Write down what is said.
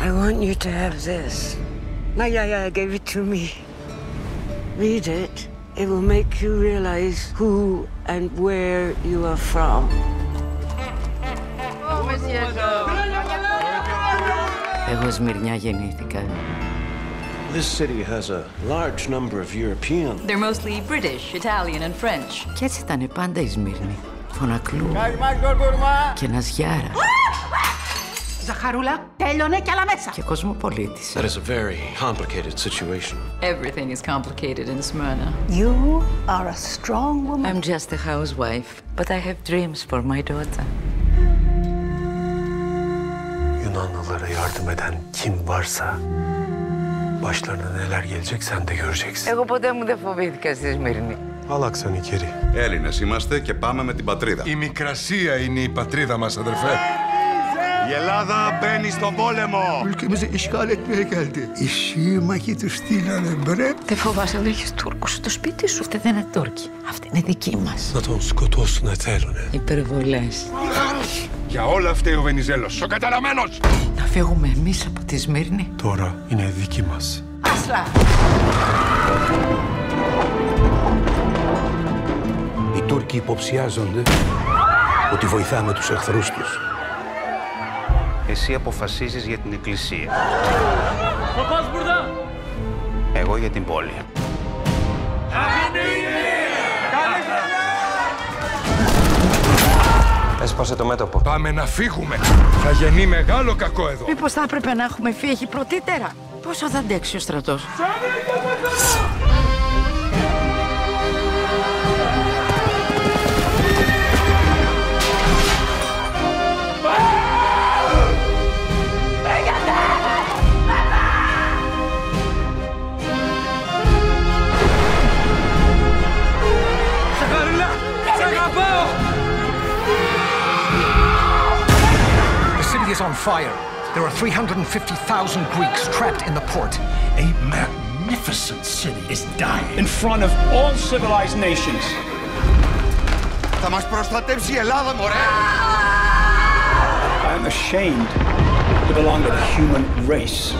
I want you to have this. My yaya gave it to me. Read it. It will make you realize who and where you are from. Εγώ Σμυρνιά γεννήθηκα. This city has a large number of Europeans. They're mostly British, Italian, and French. Κι έτσι ήταν πάντα η Σμύρνη. Φωνακλού. Και Ναζιάρα. Ζαχαρούλα, τέλειωνε κι άλλα μέσα. Και κοσμοπολίτης. That is a very complicated situation. Everything is complicated in Smyrna. You are a strong woman. I'm just a housewife, but I have dreams for my daughter. Yunanlılara yardım eden kim varsa başlarına neler gelecek sen de göreceksin. Εγώ ποτέ μου δεν φοβήθηκα στη Σμύρνη. Άλλαξαν οι καιροί. Έλληνες είμαστε και πάμε με την πατρίδα. Η Μικρασία είναι η πατρίδα μας, αδερφέ. Η Ελλάδα μπαίνει στον πόλεμο. Ülkemizi işgal etmeye geldi. İşi τους στείλανε μπρε. Δεν φοβάσαι να έχεις Τούρκους στο σπίτι σου. Αυτή δεν είναι Τούρκοι. Αυτή είναι δική μας. Να τον σκοτώσουν θέλουνε. Υπερβολές. Για όλα φταίει ο Βενιζέλος, ο καταραμένος. Να φύγουμε εμείς από τη Σμύρνη. Τώρα είναι δική μας. Άσλα. Οι Τούρκοι υποψιάζονται ότι βοηθάμε τους εχθρούς τους. Εσύ αποφασίζεις για την εκκλησία. Εγώ για την πόλη. Έσπασε το μέτωπο. Πάμε να φύγουμε. Θα γεννεί μεγάλο κακό εδώ. Μήπως θα έπρεπε να έχουμε φύγει πρωτήτερα; Πόσο θα αντέξει ο στρατός; is on fire. There are 350,000 Greeks trapped in the port. A magnificent city is dying in front of all civilized nations. Θα μας προστατεύσει η Ελλάδα, μωρέ. I am ashamed to belong to the human race.